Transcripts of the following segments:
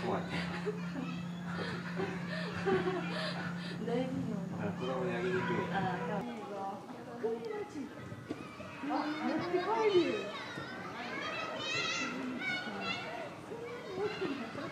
怖い大事よだから子供にあげにくいあ、持って帰る。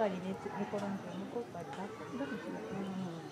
前かりね、寝転んで向こうからだどっちだう。ん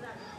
Gracias.